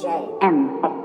J M.